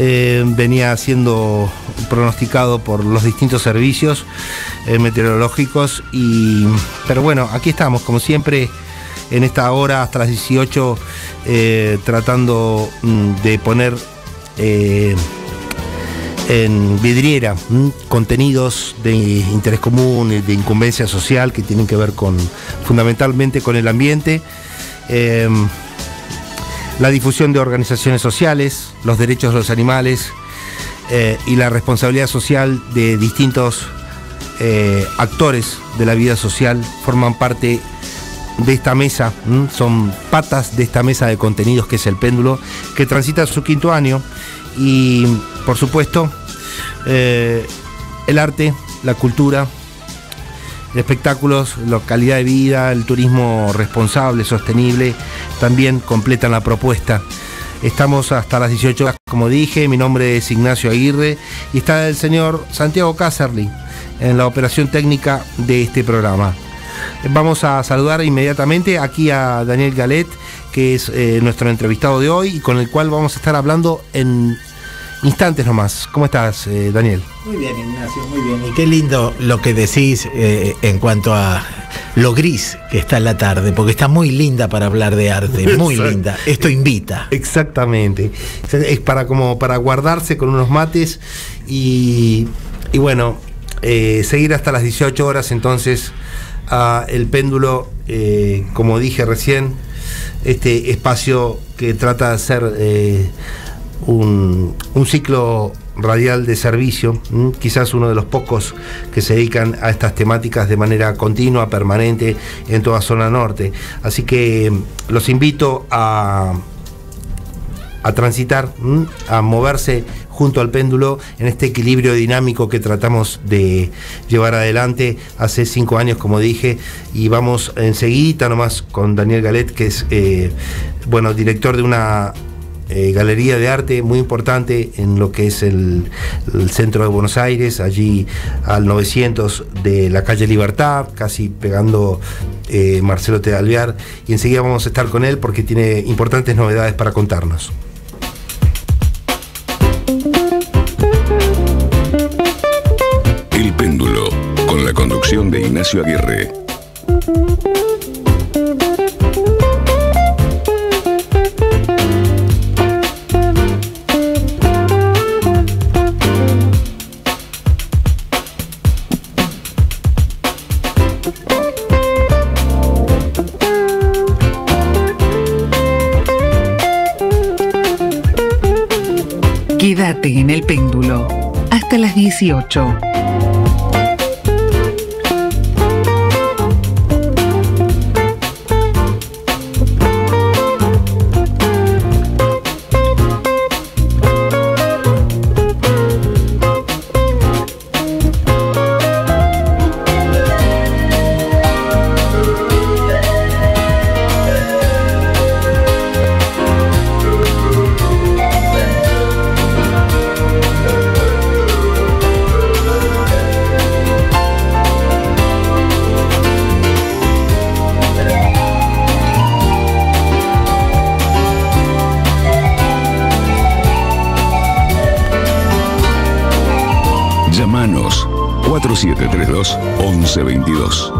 eh, venía siendo pronosticado por los distintos servicios eh, meteorológicos. Y, pero bueno, aquí estamos, como siempre, en esta hora hasta las 18, eh, tratando mm, de poner en vidriera contenidos de interés común, de incumbencia social que tienen que ver con fundamentalmente con el ambiente la difusión de organizaciones sociales, los derechos de los animales eh, y la responsabilidad social de distintos eh, actores de la vida social forman parte de esta mesa, son patas de esta mesa de contenidos que es el péndulo, que transita su quinto año y por supuesto eh, el arte, la cultura, espectáculos, la calidad de vida, el turismo responsable, sostenible, también completan la propuesta. Estamos hasta las 18 horas, como dije, mi nombre es Ignacio Aguirre y está el señor Santiago Cácerly en la operación técnica de este programa. Vamos a saludar inmediatamente aquí a Daniel Galet, que es eh, nuestro entrevistado de hoy y con el cual vamos a estar hablando en instantes nomás. ¿Cómo estás, eh, Daniel? Muy bien, Ignacio, muy bien. Y qué lindo lo que decís eh, en cuanto a lo gris que está en la tarde, porque está muy linda para hablar de arte, muy linda. Esto invita. Exactamente. Es para como para guardarse con unos mates y, y bueno, eh, seguir hasta las 18 horas entonces a el péndulo, como dije recién, este espacio que trata de hacer un, ciclo radial de servicio, quizás uno de los pocos que se dedican a estas temáticas de manera continua, permanente en toda zona norte. Así que los invito a, a transitar, a moverse junto al péndulo en este equilibrio dinámico que tratamos de llevar adelante hace cinco años, como dije, y vamos enseguida nomás con Daniel Galet, que es eh, bueno, director de una eh, galería de arte muy importante en lo que es el, centro de Buenos Aires, allí al 900 de la calle Libertad, casi pegando eh, Marcelo Tedalviar. Y enseguida vamos a estar con él porque tiene importantes novedades para contarnos. El péndulo, con la conducción de Ignacio Aguirre. Hasta las 18. Llamanos 4732 1122.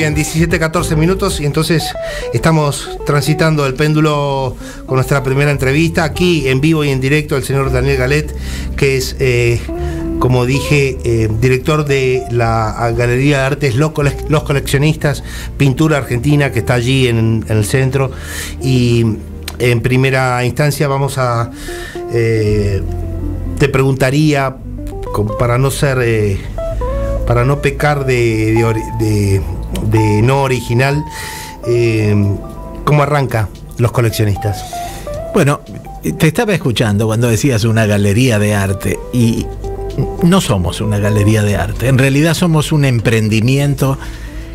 Bien, 17, 14 minutos y entonces estamos transitando el péndulo con nuestra primera entrevista aquí en vivo y en directo el señor Daniel Galet, que es, eh, como dije, eh, director de la Galería de Artes Los, Coleccionistas, Pintura Argentina, que está allí en, el centro. Y en primera instancia vamos a... Eh, te preguntaría, para no ser para no pecar de no original. Eh, ¿Cómo arranca los coleccionistas? Bueno, te estaba escuchando cuando decías una galería de arte y no somos una galería de arte, en realidad somos un emprendimiento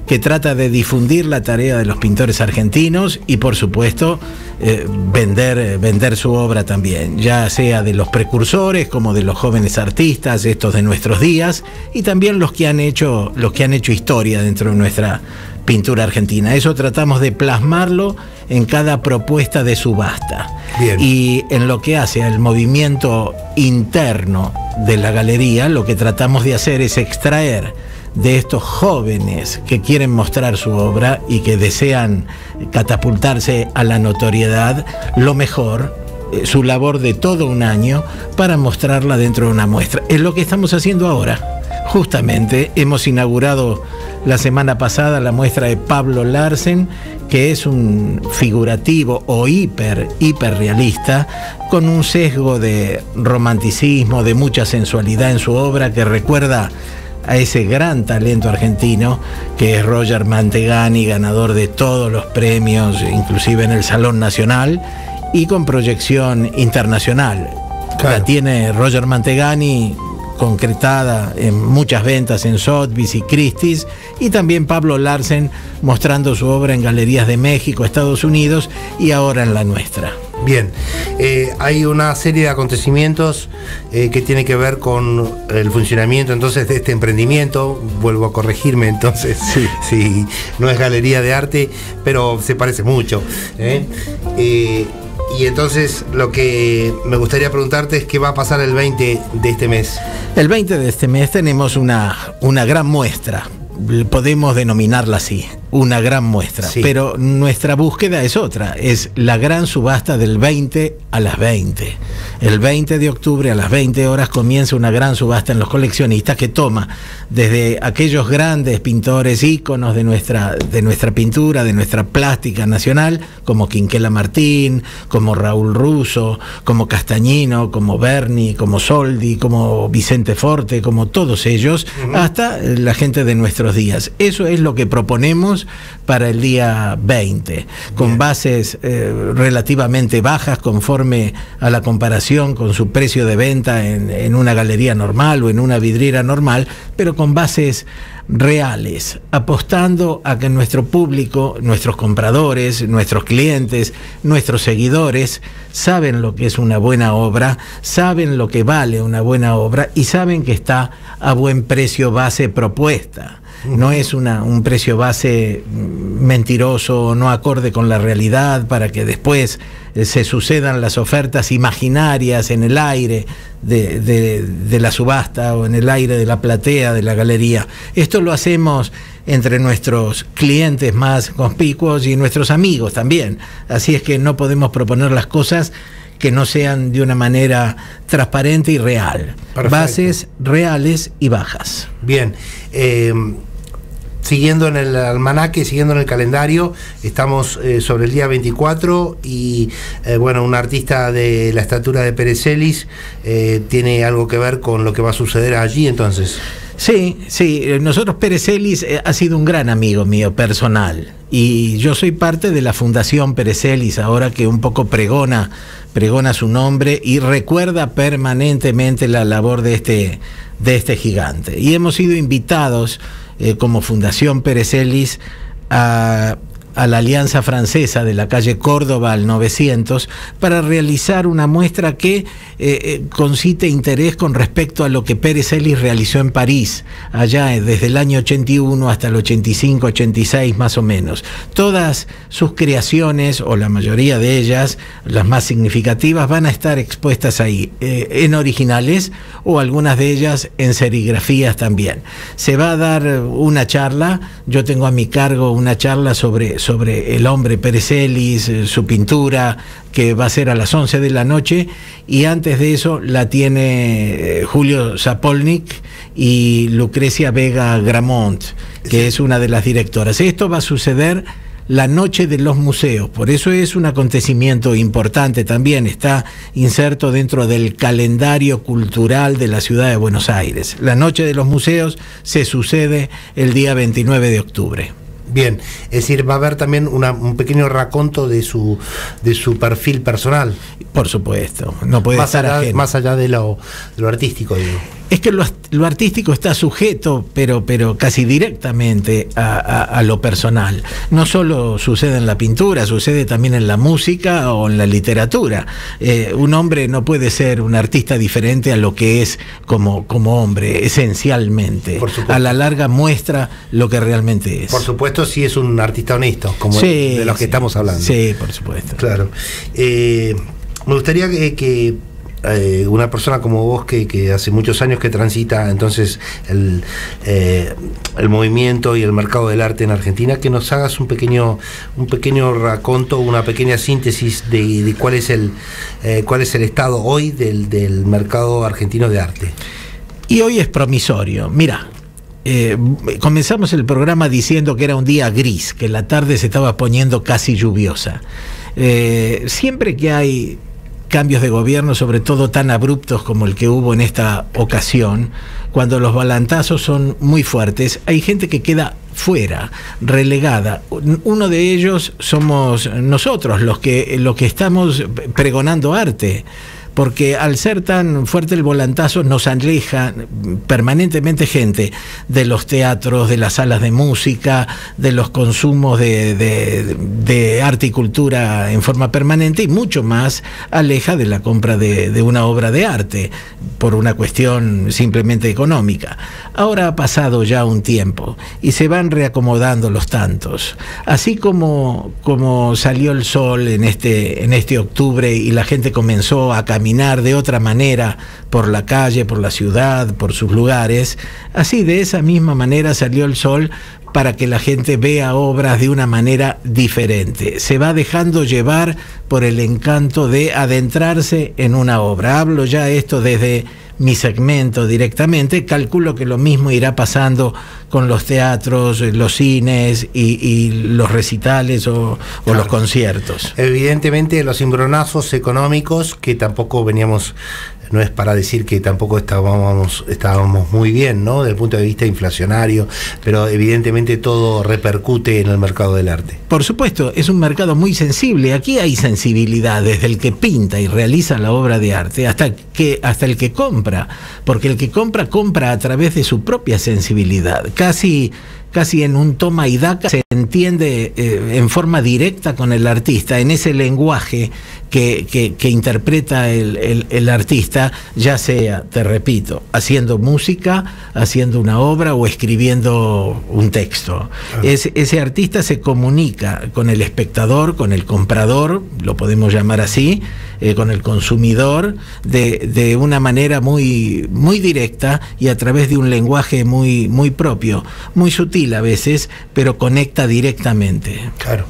que trata de difundir la tarea de los pintores argentinos y por supuesto eh, vender, eh, vender su obra también, ya sea de los precursores como de los jóvenes artistas, estos de nuestros días, y también los que han hecho, los que han hecho historia dentro de nuestra pintura argentina. Eso tratamos de plasmarlo en cada propuesta de subasta. Y en lo que hace al movimiento interno de la galería, lo que tratamos de hacer es extraer de estos jóvenes que quieren mostrar su obra y que desean catapultarse a la notoriedad, lo mejor, eh, su labor de todo un año para mostrarla dentro de una muestra. Es lo que estamos haciendo ahora. Justamente hemos inaugurado la semana pasada la muestra de Pablo Larsen, que es un figurativo o hiper, hiperrealista, con un sesgo de romanticismo, de mucha sensualidad en su obra que recuerda a ese gran talento argentino que es Roger Mantegani, ganador de todos los premios, inclusive en el Salón Nacional, y con proyección internacional. La tiene Roger Mantegani concretada en muchas ventas en Sotheby's y Christie's, y también Pablo Larsen mostrando su obra en galerías de México, Estados Unidos y ahora en la nuestra. Bien, eh, hay una serie de acontecimientos eh, que tiene que ver con el funcionamiento entonces de este emprendimiento. Vuelvo a corregirme entonces, sí. no es galería de arte, pero se parece mucho. ¿eh? y entonces lo que me gustaría preguntarte es qué va a pasar el 20 de este mes. El 20 de este mes tenemos una, una gran muestra, podemos denominarla así una gran muestra. Pero nuestra búsqueda es otra, es la gran subasta del 20 a las 20. El 20 de octubre a las 20 horas comienza una gran subasta en los coleccionistas que toma desde aquellos grandes pintores íconos de nuestra, de nuestra pintura, de nuestra plástica nacional, como Quinquela Martín, como Raúl Russo, como Castañino, como Berni, como Soldi, como Vicente Forte, como todos ellos, hasta la gente de nuestros días. Eso es lo que proponemos para el día 20, con bases eh, relativamente bajas conforme a la comparación con su precio de venta en, en una galería normal o en una vidriera normal, pero con bases reales, apostando a que nuestro público, nuestros compradores, nuestros clientes, nuestros seguidores, saben lo que es una buena obra, saben lo que vale una buena obra y saben que está a buen precio base propuesta no es una, un precio base mentiroso, no acorde con la realidad, para que después eh, se sucedan las ofertas imaginarias en el aire de, de, la subasta o en el aire de la platea, de la galería. Esto lo hacemos entre nuestros clientes más conspicuos y nuestros amigos también. Así es que no podemos proponer las cosas que no sean de una manera transparente y real. Bases reales y bajas. Bien. Eh, siguiendo en el almanaque, siguiendo en el calendario, estamos eh, sobre el día 24 y eh, bueno, un artista de la estatura de Pérez eh, tiene algo que ver con lo que va a suceder allí entonces. Sí, sí, nosotros Pérez ha sido un gran amigo mío personal y yo soy parte de la Fundación Pérez ahora que un poco pregona, pregona su nombre y recuerda permanentemente la labor de este, de este gigante. Y hemos sido invitados eh, como Fundación Perezelis a a la Alianza Francesa de la calle Córdoba al 900 para realizar una muestra que eh, eh, concite interés con respecto a lo que Pérez Ellis realizó en París, allá desde el año 81 hasta el 85, 86 más o menos. Todas sus creaciones, o la mayoría de ellas, las más significativas, van a estar expuestas ahí, eh, en originales o algunas de ellas en serigrafías también. Se va a dar una charla, yo tengo a mi cargo una charla sobre sobre el hombre Perezelis, eh, su pintura, que va a ser a las 11 de la noche, y antes de eso la tiene eh, Julio Zapolnik y Lucrecia Vega Gramont, que es una de las directoras. Esto va a suceder la noche de los museos. Por eso es un acontecimiento importante también, está inserto dentro del calendario cultural de la ciudad de Buenos Aires. La noche de los museos se sucede el día 29 de octubre. Bien, es decir, va a haber también un pequeño raconto de su de su perfil personal. Por supuesto, no puede más estar allá, más allá de lo, de lo artístico, digo. Es que lo, artístico está sujeto, pero, pero casi directamente a, lo personal. No solo sucede en la pintura, sucede también en la música o en la literatura. Eh, un hombre no puede ser un artista diferente a lo que es como, como hombre, esencialmente. A la larga muestra lo que realmente es. Por supuesto, si es un artista honesto, como de los que estamos hablando. Sí, por supuesto. Claro. Eh, me gustaría que eh, una persona como vos que, hace muchos años que transita entonces el, eh, el, movimiento y el mercado del arte en Argentina, que nos hagas un pequeño, un pequeño raconto, una pequeña síntesis de, cuál, es el, eh, cuál es el estado hoy del, del, mercado argentino de arte. Y hoy es promisorio. Mira, comenzamos el programa diciendo que era un día gris, que la tarde se estaba poniendo casi lluviosa. siempre que hay cambios de gobierno, sobre todo tan abruptos como el que hubo en esta ocasión, cuando los balantazos son muy fuertes, hay gente que queda fuera, relegada. Uno de ellos somos nosotros, los que, los que estamos pregonando arte porque al ser tan fuerte el volantazo nos aleja permanentemente gente de los teatros, de las salas de música, de los consumos de, arte y cultura en forma permanente y mucho más aleja de la compra de, una obra de arte por una cuestión simplemente económica. Ahora ha pasado ya un tiempo y se van reacomodando los tantos. Así como, como salió el sol en este, en este octubre y la gente comenzó a caminar de otra manera por la calle, por la ciudad, por sus lugares. Así, de esa misma manera salió el sol para que la gente vea obras de una manera diferente. Se va dejando llevar por el encanto de adentrarse en una obra. Hablo ya esto desde mi segmento directamente, calculo que lo mismo irá pasando con los teatros, los cines y, los recitales o, los conciertos. Evidentemente los cimbronazos económicos que tampoco veníamos no es para decir que tampoco estábamos, estábamos muy bien, ¿no? Desde el punto de vista inflacionario, pero evidentemente todo repercute en el mercado del arte. Por supuesto, es un mercado muy sensible. Aquí hay sensibilidad desde el que pinta y realiza la obra de arte hasta, que, hasta el que compra, porque el que compra compra a través de su propia sensibilidad. Casi casi en un toma y daca, se entiende eh, en forma directa con el artista, en ese lenguaje que, que, interpreta el, el, artista, ya sea, te repito, haciendo música, haciendo una obra o escribiendo un texto. ese artista se comunica con el espectador, con el comprador, lo podemos llamar así, eh, con el consumidor de, de, una manera muy, muy directa y a través de un lenguaje muy, muy propio, muy sutil a veces, pero conecta directamente. Claro.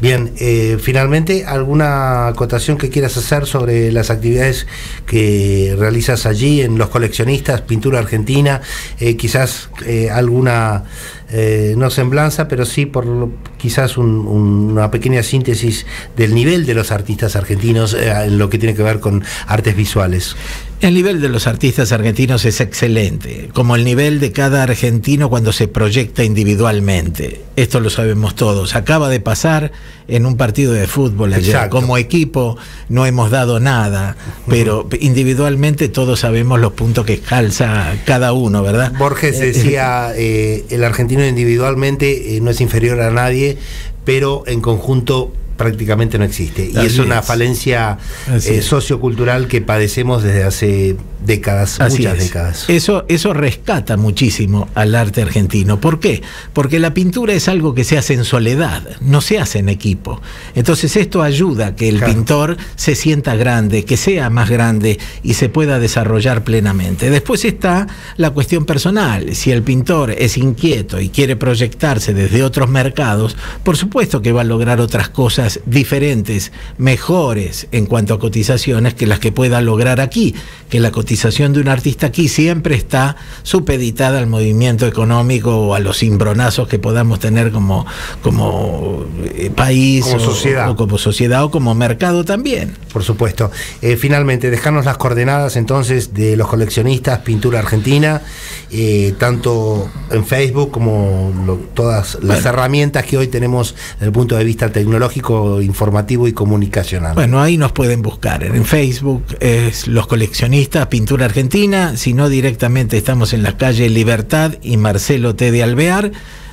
Bien, eh, finalmente, ¿alguna acotación que quieras hacer sobre las actividades que realizas allí en los coleccionistas, pintura argentina? Eh, quizás alguna eh, no semblanza, pero sí por quizás una pequeña síntesis del nivel de los artistas argentinos eh, en lo que tiene que ver con artes visuales. El nivel de los artistas argentinos es excelente, como el nivel de cada argentino cuando se proyecta individualmente. Esto lo sabemos todos. Acaba de pasar en un partido de fútbol ayer. Como equipo no hemos dado nada, pero individualmente todos sabemos los puntos que calza cada uno, ¿verdad? Borges eh, decía, el argentino individualmente eh, no es inferior a nadie, pero en conjunto prácticamente no existe. Y es una falencia eh, sociocultural que padecemos desde hace décadas, muchas décadas. Eso, eso rescata muchísimo al arte argentino. ¿Por qué? Porque la pintura es algo que se hace en soledad, no se hace en equipo. Entonces esto ayuda a que el pintor se sienta grande, que sea más grande y se pueda desarrollar plenamente. Después está la cuestión personal. Si el pintor es inquieto y quiere proyectarse desde otros mercados, por supuesto que va a lograr otras cosas diferentes, mejores en cuanto a cotizaciones que las que pueda lograr aquí, que la cotización de un artista aquí siempre está supeditada al movimiento económico o a los cimbronazos que podamos tener como, como eh, país como o, sociedad. o como sociedad o como mercado también. Por supuesto. Eh, finalmente, dejarnos las coordenadas entonces de los coleccionistas Pintura Argentina, eh, tanto en Facebook como lo- todas las Bueno. herramientas que hoy tenemos desde el punto de vista tecnológico, informativo y comunicacional. Bueno, ahí nos pueden buscar. En Facebook es Los Coleccionistas, Pintura Argentina. Si no, directamente estamos en la calle Libertad y Marcelo T. de Alvear.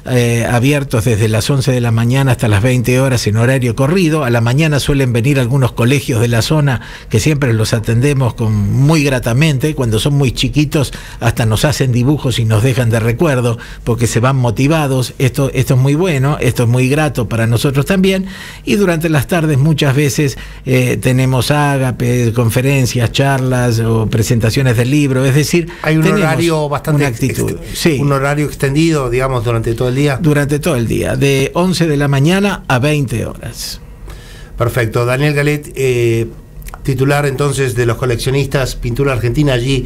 Eh, abiertos desde las 11 de la mañana hasta las 20 horas en horario corrido. A la mañana suelen venir algunos colegios de la zona que siempre los atendemos con, muy gratamente. Cuando son muy chiquitos hasta nos hacen dibujos y nos dejan de recuerdo porque se van motivados. Esto, esto es muy bueno, esto es muy grato para nosotros también. Y durante las tardes muchas veces eh, tenemos ágape, conferencias, charlas o presentaciones del libro. Es decir, Hay un horario bastante una actitud. ext- Sí. un horario extendido, digamos, durante todo el día. durante todo el día, de 11 de la mañana a 20 horas. Perfecto. Daniel Galet, eh, titular entonces de los coleccionistas Pintura Argentina allí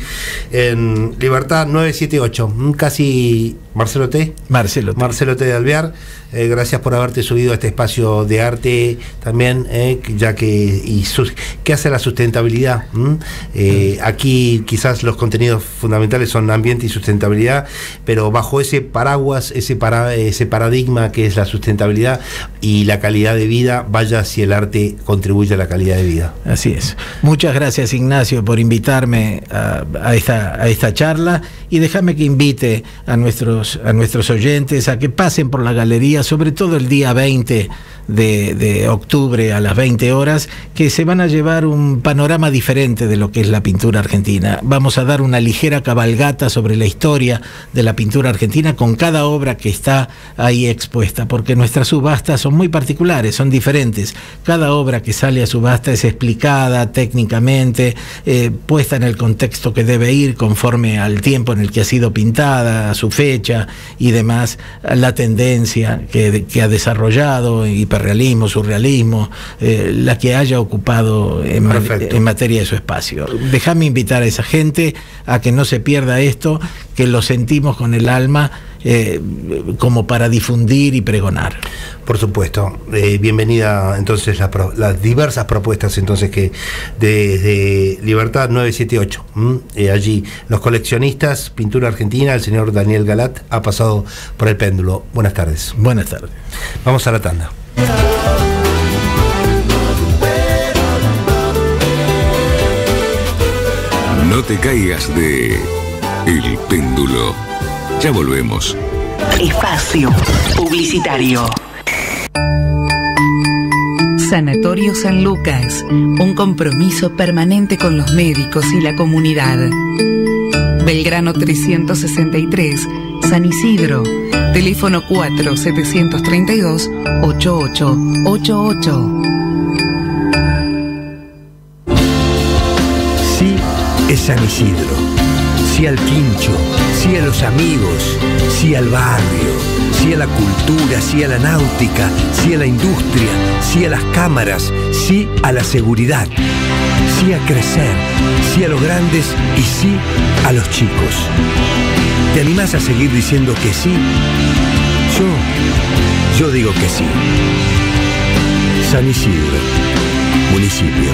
en Libertad 978. Mm, Casi Marcelo T. Marcelo. Marcelo T. de Alvear, eh, gracias por haberte subido a este espacio de arte también, eh, que- ya que y sus- ¿qué hace la sustentabilidad? ¿Mm? Eh, aquí quizás los contenidos fundamentales son ambiente y sustentabilidad, pero bajo ese paraguas, ese, para- ese paradigma que es la sustentabilidad y la calidad de vida, vaya si el arte contribuye a la calidad de vida. Así es. Muchas gracias Ignacio por invitarme a, a esta, a esta charla y déjame que invite a nuestros, a nuestros oyentes a que pasen por la galería, sobre todo el día 20 de, de octubre a las 20 horas, que se van a llevar un panorama diferente de lo que es la pintura argentina. Vamos a dar una ligera cabalgata sobre la historia de la pintura argentina con cada obra que está ahí expuesta, porque nuestras subastas son muy particulares, son diferentes. Cada obra que sale a subasta es explicada técnicamente, eh, puesta en el contexto que debe ir conforme al tiempo en el que ha sido pintada, a su fecha y demás, la tendencia que, que ha desarrollado, hiperrealismo, surrealismo, eh, la que haya ocupado en, ma- en materia de su espacio. Déjame invitar a esa gente a que no se pierda esto, que lo sentimos con el alma eh, como para difundir y pregonar. Por supuesto. Eh, bienvenida entonces la pro- las diversas propuestas entonces que desde Libertad 978. ¿m? Eh, allí los coleccionistas, pintura argentina, el señor Daniel Galat ha pasado por el péndulo. Buenas tardes. Buenas tardes. Vamos a la tanda. No te caigas de El Péndulo. Ya volvemos. Espacio Publicitario. Sanatorio San Lucas, un compromiso permanente con los médicos y la comunidad. Belgrano 363, San Isidro, teléfono 4732-8888. Sí es San Isidro, sí al quincho, sí a los amigos, sí al barrio, sí a la cultura, sí a la náutica, sí a la industria, sí a las cámaras, sí a la seguridad, sí a crecer, sí a los grandes y sí a los chicos. ¿Te animás a seguir diciendo que sí? Yo, yo digo que sí. San Isidro, municipio.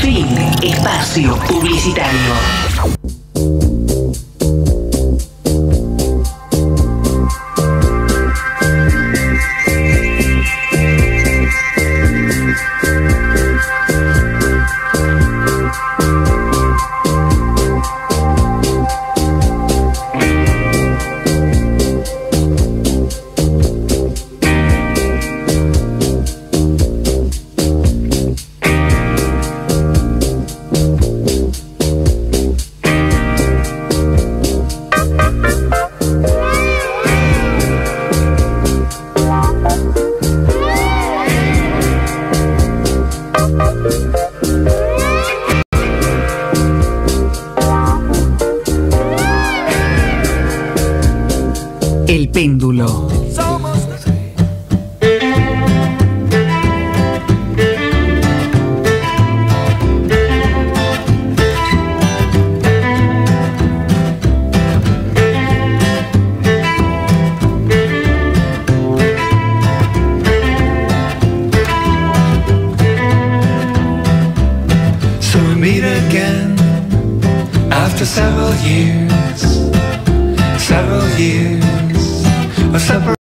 Fin. Espacio Publicitario. Péndulo.